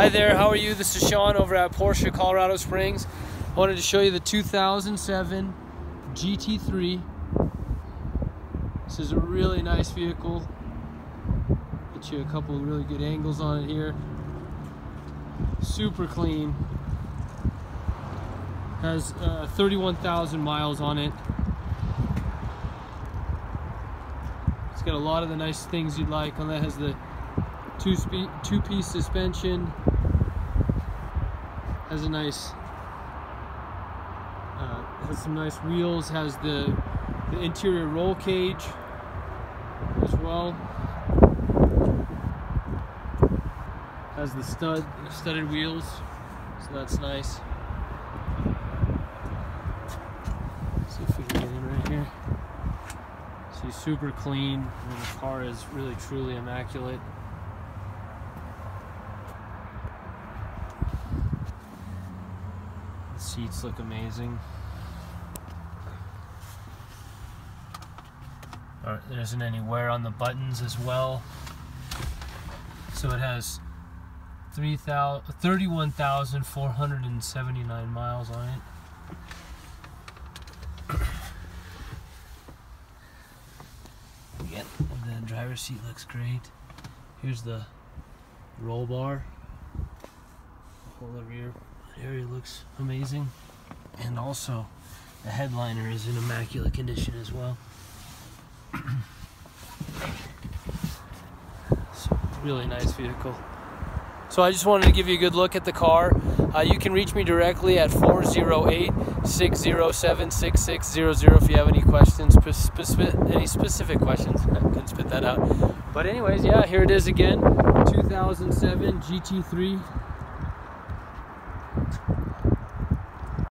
Hi there, how are you? This is Sean over at Porsche Colorado Springs. I wanted to show you the 2007 GT3. This is a really nice vehicle. Get you a couple of really good angles on it here. Super clean. Has uh, 31,000 miles on it. It's got a lot of the nice things you'd like on that. Has the two speed two piece suspension. Has a nice uh, has some nice wheels has the the interior roll cage as well. Has the stud studded wheels so that's nice. See if we can get in right here. See super clean and the car is really truly immaculate seats look amazing. there isn't any wear on the buttons as well. So it has 31,479 miles on it. Again, the driver's seat looks great. Here's the roll bar. Whole rear area looks amazing. And also, the headliner is in immaculate condition as well. so, really nice vehicle. So I just wanted to give you a good look at the car. Uh, you can reach me directly at 408-607-6600 if you have any questions, any specific questions. I couldn't spit that out. But anyways, yeah, here it is again. 2007 GT3 Thank you.